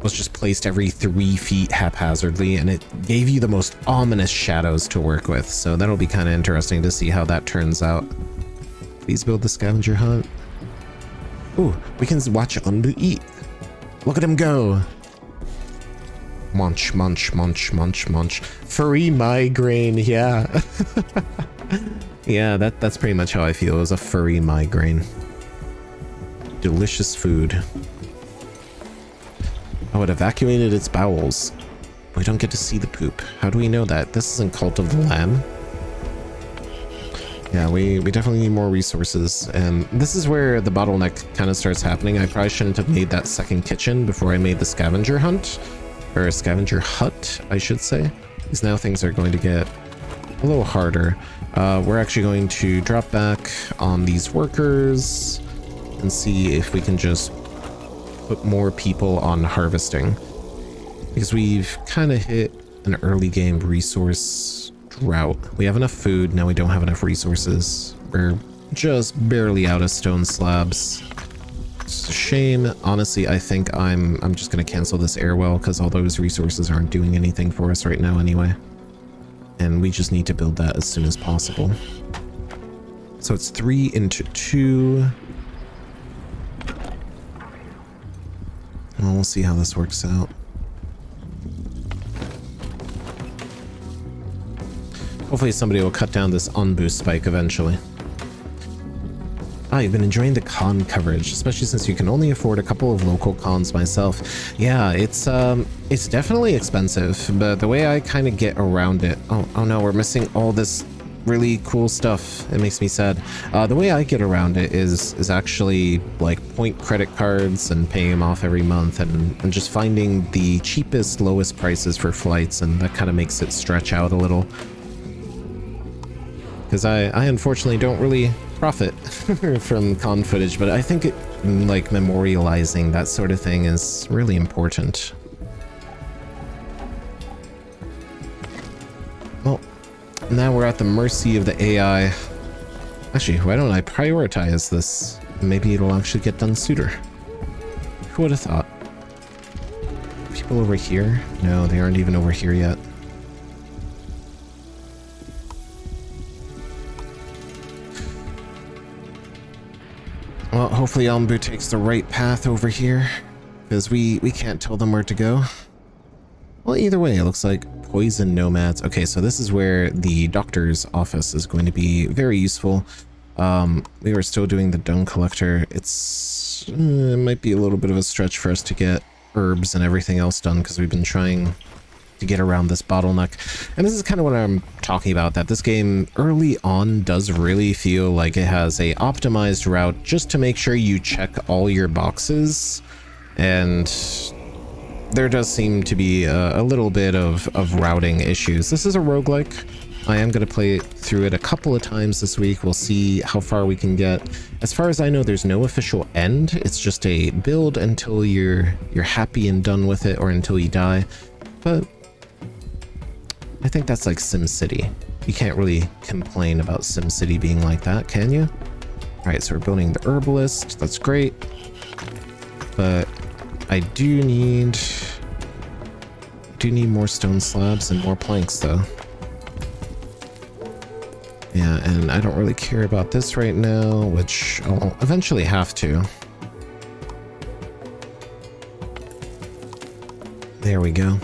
was just placed every three feet haphazardly, and it gave you the most ominous shadows to work with, so that'll be kind of interesting to see how that turns out. Please build the scavenger hunt. Ooh, we can watch Onbu eat. Look at him go. Munch, munch, munch, munch, munch. Furry migraine, yeah. (laughs) yeah, that, that's pretty much how I feel. It was a furry migraine. Delicious food. Oh, it evacuated its bowels. We don't get to see the poop. How do we know that? This isn't Cult of the Lamb. Yeah, we, we definitely need more resources. And this is where the bottleneck kind of starts happening. I probably shouldn't have made that second kitchen before I made the scavenger hunt. Or a scavenger hut, I should say. Because now things are going to get a little harder. Uh, we're actually going to drop back on these workers and see if we can just put more people on harvesting because we've kind of hit an early game resource drought. We have enough food, now we don't have enough resources. We're just barely out of stone slabs. It's a shame. Honestly, I think I'm I'm just gonna cancel this air well because all those resources aren't doing anything for us right now anyway. And we just need to build that as soon as possible. So it's three into two. Well, we'll see how this works out. Hopefully somebody will cut down this Onbu's spike eventually. Ah, you've been enjoying the con coverage, especially since you can only afford a couple of local cons myself. Yeah, it's um, it's definitely expensive, but the way I kind of get around it... Oh, oh no, we're missing all this really cool stuff. It makes me sad. Uh, the way I get around it is is actually like point credit cards and paying them off every month and, and just finding the cheapest, lowest prices for flights, and that kind of makes it stretch out a little because I, I unfortunately don't really profit (laughs) from con footage, but I think it, like memorializing that sort of thing is really important. Well, now we're at the mercy of the AI. Actually, why don't I prioritize this? Maybe it'll actually get done sooner. Who would have thought? People over here? No, they aren't even over here yet. Hopefully Onbu takes the right path over here, because we, we can't tell them where to go. Well, either way, it looks like poison nomads. Okay, so this is where the doctor's office is going to be very useful. Um, we were still doing the dung collector. It's uh, it might be a little bit of a stretch for us to get herbs and everything else done because we've been trying to get around this bottleneck. And this is kind of what I'm talking about, that this game early on does really feel like it has a optimized route just to make sure you check all your boxes. And there does seem to be a, a little bit of, of routing issues. This is a roguelike. I am going to play through it a couple of times this week. We'll see how far we can get. As far as I know, there's no official end. It's just a build until you're you're happy and done with it or until you die. But I think that's like SimCity. You can't really complain about SimCity being like that, can you? Alright, so we're building the herbalist. That's great. But I do need... do need more stone slabs and more planks, though. Yeah, and I don't really care about this right now, which I'll eventually have to. There we go.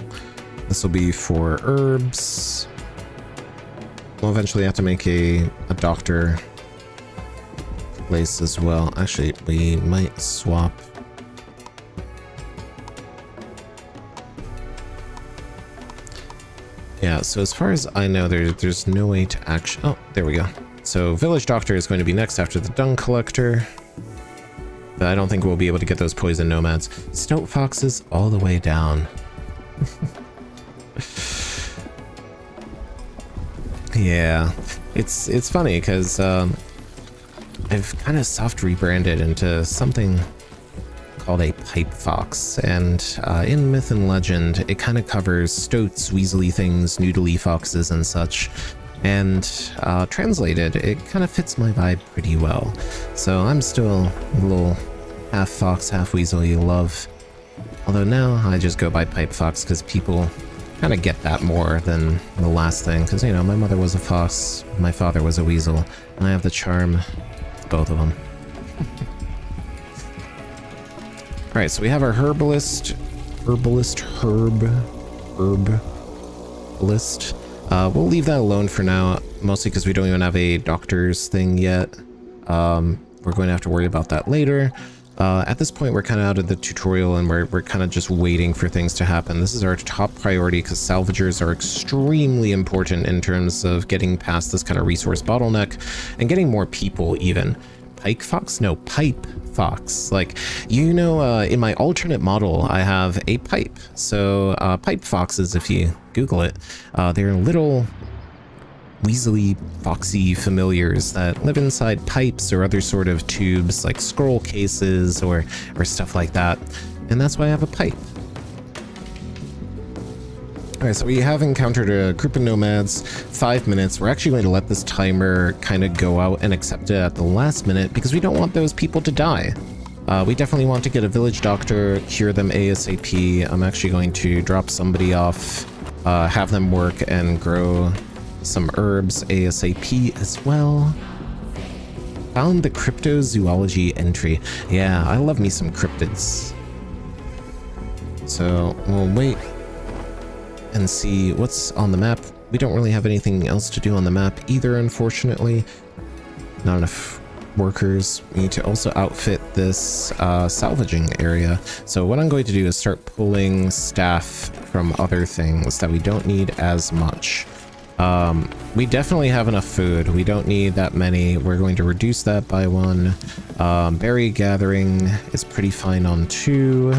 This will be for herbs. We'll eventually have to make a, a doctor place as well. Actually, we might swap. Yeah, so as far as I know, there, there's no way to actually... Oh, there we go. So village doctor is going to be next after the dung collector. But I don't think we'll be able to get those poison nomads. Stoat foxes all the way down. (laughs) Yeah, it's it's funny because um, I've kind of soft rebranded into something called a pipe fox, and uh, in myth and legend, it kind of covers stoats, weaselly things, noodly foxes, and such. And uh, translated, it kind of fits my vibe pretty well. So I'm still a little half fox, half weasel you love. Although now I just go by pipe fox because people kind of get that more than the last thing, because, you know, my mother was a fox, my father was a weasel, and I have the charm both of them. (laughs) Alright, so we have our herbalist, herbalist, herb, herb list. Uh, we'll leave that alone for now, mostly because we don't even have a doctor's thing yet. Um, we're going to have to worry about that later. Uh, at this point, we're kind of out of the tutorial and we're, we're kind of just waiting for things to happen. This is our top priority because salvagers are extremely important in terms of getting past this kind of resource bottleneck and getting more people even. Pike Fox? No, Pipe Fox. Like, you know, uh, in my alternate model, I have a pipe. So, uh, Pipe Foxes, if you Google it, uh, they're little weaselly, foxy familiars that live inside pipes or other sort of tubes like scroll cases or, or stuff like that. And that's why I have a pipe. Alright, so we have encountered a group of nomads, five minutes. We're actually going to let this timer kind of go out and accept it at the last minute because we don't want those people to die. Uh, we definitely want to get a village doctor, cure them ASAP. I'm actually going to drop somebody off, uh, have them work and grow some herbs ASAP as well. Found the cryptozoology entry. Yeah, I love me some cryptids. So we'll wait and see what's on the map. We don't really have anything else to do on the map either, unfortunately. Not enough workers. We need to also outfit this uh, salvaging area. So what I'm going to do is start pulling staff from other things that we don't need as much. Um, we definitely have enough food. We don't need that many. We're going to reduce that by one. Um, berry gathering is pretty fine on two.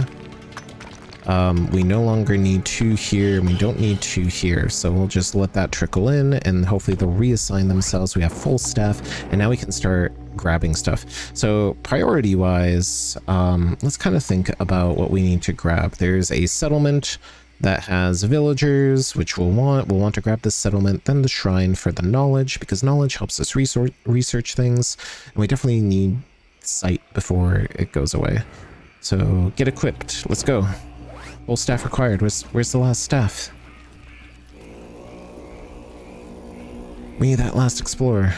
Um, we no longer need two here. We don't need two here. So we'll just let that trickle in and hopefully they'll reassign themselves. We have full staff and now we can start grabbing stuff. So priority wise, um, let's kind of think about what we need to grab. There's a settlement that has villagers, which we'll want. We'll want to grab this settlement, then the shrine for the knowledge, because knowledge helps us research, things. And we definitely need sight before it goes away. So get equipped. Let's go. Full staff required. Where's, where's the last staff? We need that last explorer.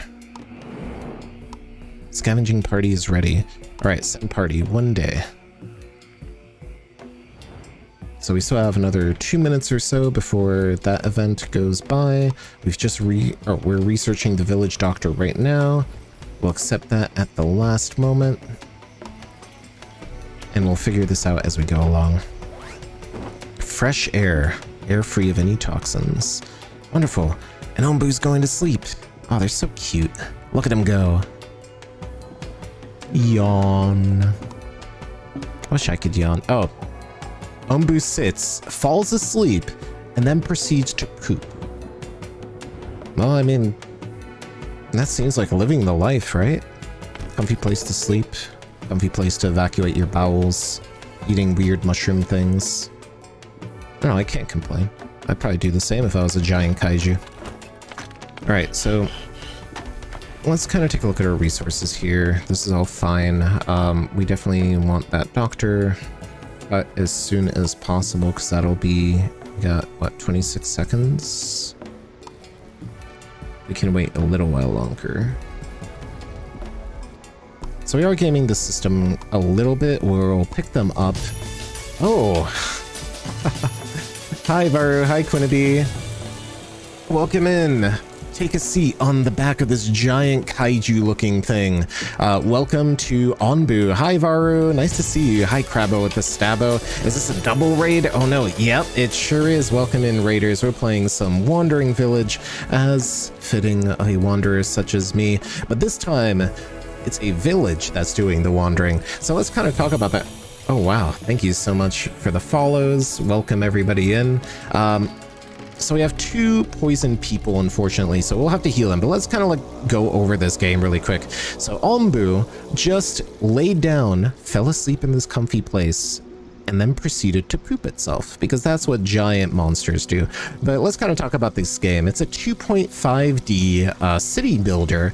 Scavenging party is ready. Alright, send party. One day. So we still have another two minutes or so before that event goes by. We've just re- oh, we're researching the village doctor right now. We'll accept that at the last moment. And we'll figure this out as we go along. Fresh air. Air free of any toxins. Wonderful. And Onbu's going to sleep. Oh, they're so cute. Look at him go. Yawn. I wish I could yawn. Oh. Onbu sits, falls asleep, and then proceeds to poop. Well, I mean, that seems like living the life, right? Comfy place to sleep, comfy place to evacuate your bowels, eating weird mushroom things. No, I can't complain. I'd probably do the same if I was a giant kaiju. Alright, so let's kind of take a look at our resources here. This is all fine. Um, we definitely want that doctor uh, as soon as possible because that'll be, got what, 26 seconds? We can wait a little while longer. So we are gaming the system a little bit. We'll pick them up. Oh! (laughs) Hi, Varu. Hi, Quinity. Welcome in. Take a seat on the back of this giant kaiju-looking thing. Uh, welcome to Onbu. Hi, Varu. Nice to see you. Hi, Crabbo with the Stabbo. Is this a double raid? Oh, no. Yep, it sure is. Welcome in, Raiders. We're playing some Wandering Village, as fitting a wanderer such as me. But this time, it's a village that's doing the wandering. So let's kind of talk about that. Oh, wow. Thank you so much for the follows. Welcome everybody in. Um, so we have two poison people, unfortunately, so we'll have to heal them. But let's kind of like go over this game really quick. So Onbu just laid down, fell asleep in this comfy place, and then proceeded to poop itself, because that's what giant monsters do. But let's kind of talk about this game. It's a 2.5D uh, city builder,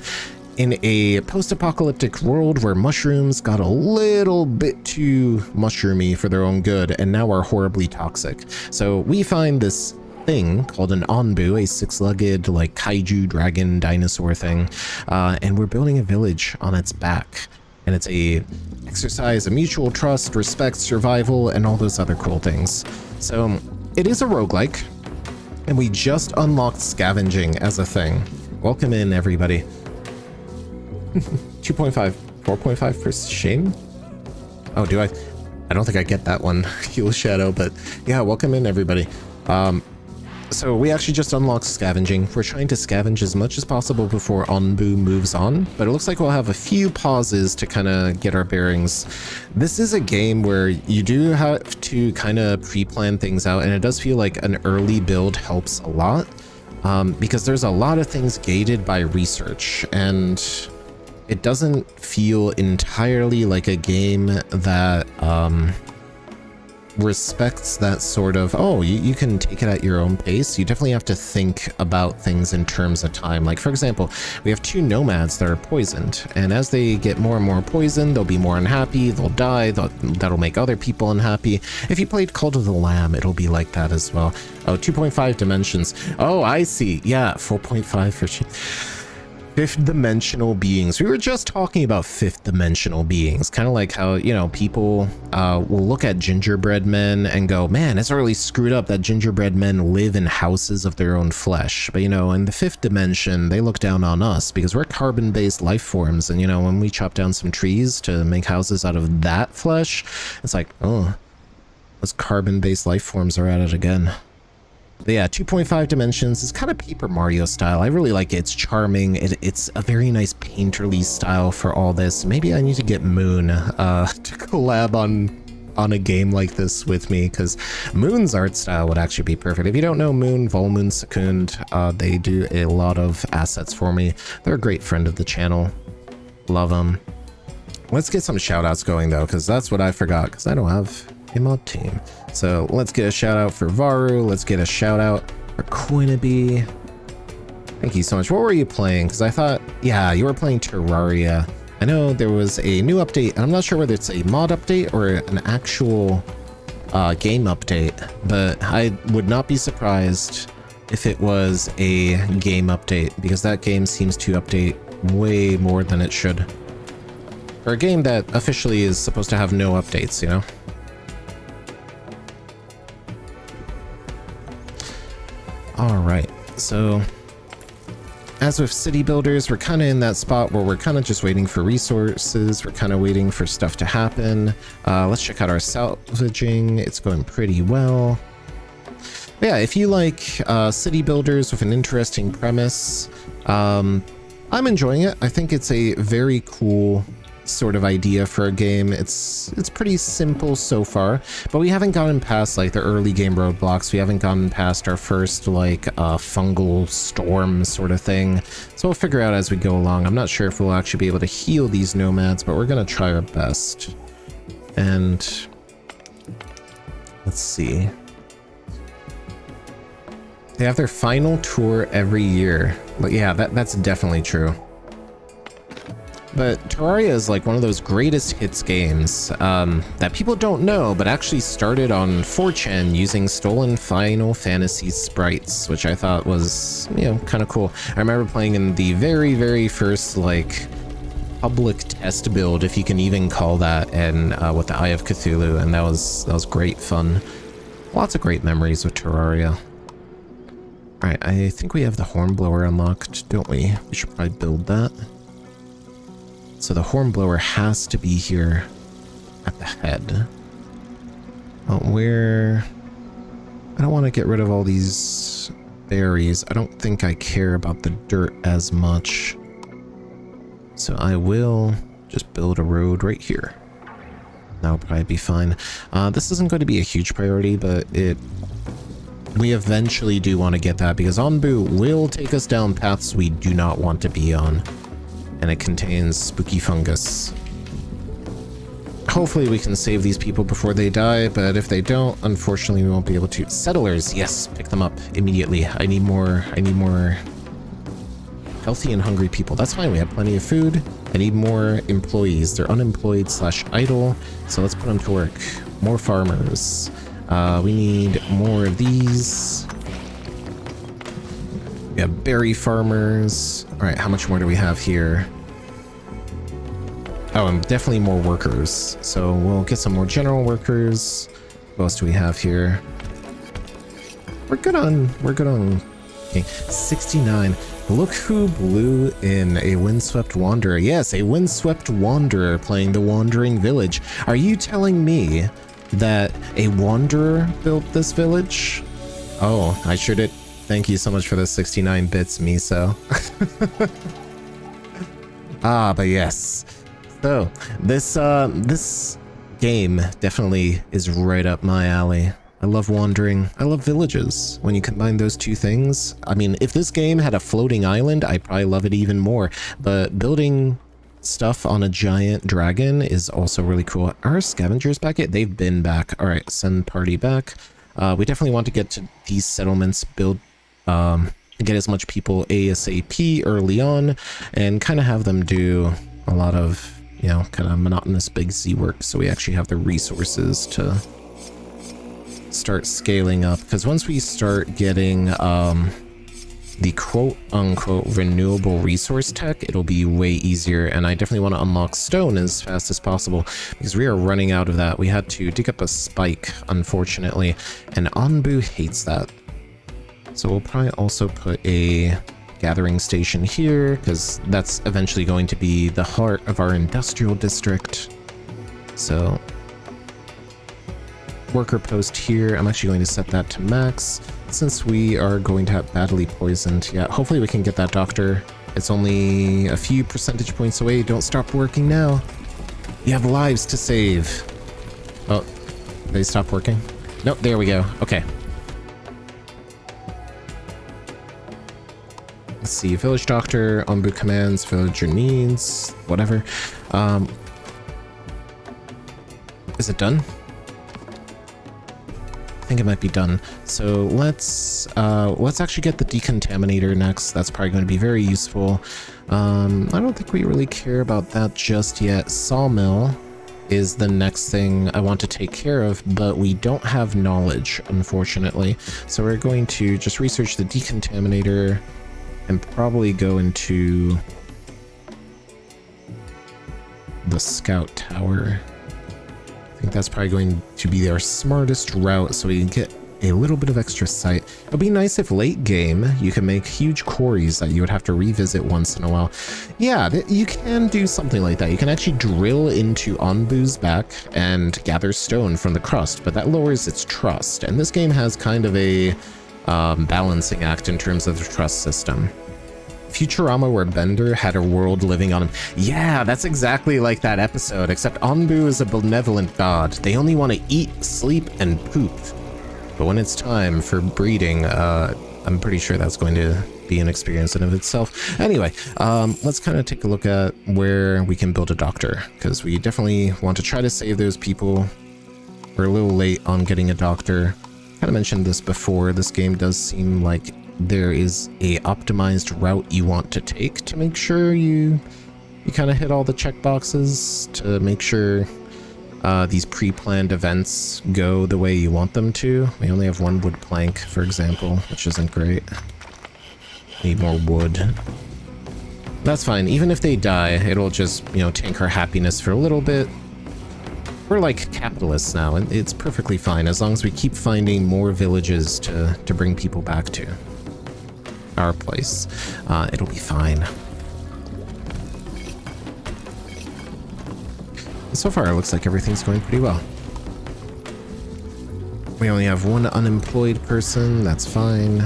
in a post-apocalyptic world where mushrooms got a little bit too mushroomy for their own good and now are horribly toxic. So we find this thing called an Onbu, a six-legged like kaiju dragon dinosaur thing, uh, and we're building a village on its back. And it's a exercise of mutual trust, respect, survival, and all those other cool things. So it is a roguelike, and we just unlocked scavenging as a thing. Welcome in, everybody. (laughs) 2.5, 4.5 for shame? Oh, do I? I don't think I get that one, (laughs) Heal Shadow, but yeah, welcome in everybody. Um, so we actually just unlocked scavenging. We're trying to scavenge as much as possible before Onbu moves on, but it looks like we'll have a few pauses to kind of get our bearings. This is a game where you do have to kind of pre-plan things out, and it does feel like an early build helps a lot, um, because there's a lot of things gated by research, and it doesn't feel entirely like a game that um, respects that sort of oh you, you can take it at your own pace. You definitely have to think about things in terms of time. Like for example we have two nomads that are poisoned. And as they get more and more poisoned they'll be more unhappy they'll die they'll, that'll make other people unhappy. If you played cult of the lamb it'll be like that as well. Oh 2.5 dimensions. Oh i see. Yeah 4.5 for fifth dimensional beings. We were just talking about fifth dimensional beings, kind of like how, you know, people uh, will look at gingerbread men and go, man, it's really screwed up that gingerbread men live in houses of their own flesh. But, you know, in the fifth dimension, they look down on us because we're carbon based life forms. And, you know, when we chop down some trees to make houses out of that flesh, it's like, oh, those carbon based life forms are at it again. But yeah, 2.5 dimensions is kind of Paper Mario style. I really like it. It's charming. It, it's a very nice painterly style for all this. Maybe I need to get Moon uh, (laughs) to collab on on a game like this with me because Moon's art style would actually be perfect. If you don't know Moon, Volmoon Secund, uh, they do a lot of assets for me. They're a great friend of the channel. Love them. Let's get some shoutouts going though because that's what I forgot because I don't have a mod team. So let's get a shout out for Varu. Let's get a shout out for Coinaby. Thank you so much. What were you playing? Because I thought, yeah, you were playing Terraria. I know there was a new update, and I'm not sure whether it's a mod update or an actual uh, game update, but I would not be surprised if it was a game update, because that game seems to update way more than it should. For a game that officially is supposed to have no updates, you know? All right, so as with city builders, we're kind of in that spot where we're kind of just waiting for resources. We're kind of waiting for stuff to happen. Uh, let's check out our salvaging. It's going pretty well. But yeah, if you like uh, city builders with an interesting premise, um, I'm enjoying it. I think it's a very cool sort of idea for a game. It's it's pretty simple so far, but we haven't gotten past like the early game roadblocks. We haven't gotten past our first like uh, fungal storm sort of thing. So we'll figure out as we go along. I'm not sure if we'll actually be able to heal these nomads, but we're gonna try our best. And let's see. They have their final tour every year. But yeah, that, that's definitely true. But Terraria is like one of those greatest hits games um, that people don't know, but actually started on 4chan using stolen Final Fantasy sprites, which I thought was, you know, kind of cool. I remember playing in the very, very first, like, public test build, if you can even call that, and uh, with the Eye of Cthulhu, and that was that was great fun. Lots of great memories with Terraria. Alright, I think we have the Hornblower unlocked, don't we? We should probably build that. So the hornblower has to be here at the head. Well, where... I don't want to get rid of all these berries. I don't think I care about the dirt as much. So I will just build a road right here. That'll probably be fine. Uh, this isn't going to be a huge priority, but it we eventually do want to get that because Onbu will take us down paths we do not want to be on and it contains spooky fungus. Hopefully we can save these people before they die, but if they don't, unfortunately we won't be able to. Settlers, yes, pick them up immediately. I need more, I need more healthy and hungry people. That's fine, we have plenty of food. I need more employees. They're unemployed slash idle, so let's put them to work. More farmers. Uh, we need more of these. We have berry farmers. All right, how much more do we have here? Oh, and definitely more workers. So we'll get some more general workers. What else do we have here? We're good on, we're good on, okay, 69. Look who blew in a windswept wanderer. Yes, a windswept wanderer playing the wandering village. Are you telling me that a wanderer built this village? Oh, I sure did. Thank you so much for the 69 bits, Miso. (laughs) ah, but yes. So, this, uh, this game definitely is right up my alley. I love wandering. I love villages. When you combine those two things, I mean, if this game had a floating island, I'd probably love it even more. But building stuff on a giant dragon is also really cool. Our scavengers back yet? They've been back. All right, send party back. Uh, we definitely want to get to these settlements, build, um, get as much people ASAP early on, and kind of have them do a lot of, you know, kind of monotonous big Z work so we actually have the resources to start scaling up. Because once we start getting, um, the quote unquote renewable resource tech, it'll be way easier. And I definitely want to unlock stone as fast as possible because we are running out of that. We had to dig up a spike, unfortunately, and Onbu hates that. So we'll probably also put a gathering station here because that's eventually going to be the heart of our industrial district. So worker post here, I'm actually going to set that to max since we are going to have badly poisoned. Yeah, hopefully we can get that doctor. It's only a few percentage points away. Don't stop working now. You have lives to save. Oh, they stopped working? Nope, there we go. Okay. Let's see, village doctor, Onbu commands, villager needs, whatever. Um, is it done? I think it might be done. So let's uh, let's actually get the decontaminator next. That's probably going to be very useful. Um, I don't think we really care about that just yet. Sawmill is the next thing I want to take care of, but we don't have knowledge, unfortunately. So we're going to just research the decontaminator and probably go into the scout tower I think that's probably going to be our smartest route so we can get a little bit of extra sight. It would be nice if late game you can make huge quarries that you would have to revisit once in a while. Yeah, you can do something like that. You can actually drill into Onbu's back and gather stone from the crust, but that lowers its trust. And this game has kind of a um, balancing act in terms of the trust system. Futurama where Bender had a world living on him. Yeah, that's exactly like that episode, except Onbu is a benevolent god. They only want to eat, sleep, and poop. But when it's time for breeding, uh, I'm pretty sure that's going to be an experience in of itself. Anyway, um, let's kind of take a look at where we can build a doctor, because we definitely want to try to save those people. We're a little late on getting a doctor. Kind of mentioned this before, this game does seem like there is a optimized route you want to take to make sure you you kind of hit all the checkboxes to make sure uh, these pre-planned events go the way you want them to. We only have one wood plank, for example, which isn't great. Need more wood. That's fine. Even if they die, it'll just, you know, tank our happiness for a little bit. We're like capitalists now, and it's perfectly fine as long as we keep finding more villages to, to bring people back to our place. Uh, it'll be fine. So far, it looks like everything's going pretty well. We only have one unemployed person. That's fine.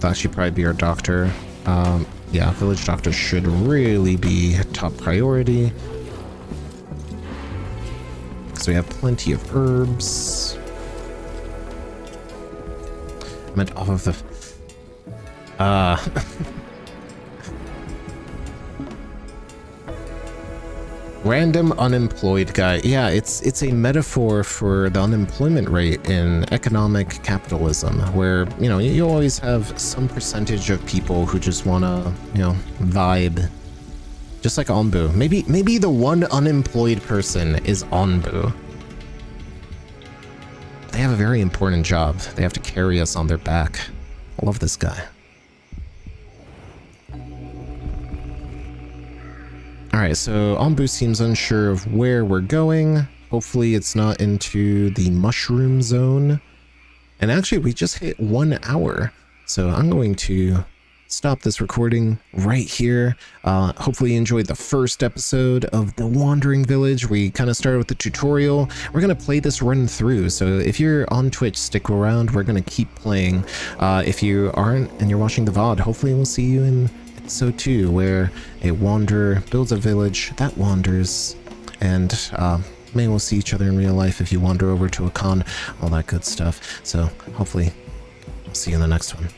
Thought she'd probably be our doctor. Um, yeah, village doctor should really be top priority. We have plenty of herbs. I meant off of the uh... (laughs) Random unemployed guy. Yeah, it's it's a metaphor for the unemployment rate in economic capitalism, where, you know, you always have some percentage of people who just want to, you know, vibe. Just like Onbu. Maybe, maybe the one unemployed person is Onbu. They have a very important job. They have to carry us on their back. I love this guy. Alright, so Onbu seems unsure of where we're going. Hopefully it's not into the mushroom zone. And actually, we just hit one hour. So I'm going to stop this recording right here. Uh, hopefully you enjoyed the first episode of The Wandering Village. We kind of started with the tutorial. We're going to play this run through. So if you're on Twitch, stick around. We're going to keep playing. Uh, if you aren't and you're watching the VOD, hopefully we'll see you in so too, where a wanderer builds a village that wanders, and uh, maybe we'll see each other in real life if you wander over to a con, all that good stuff. So hopefully, see you in the next one.